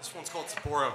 This one's called Sapporo.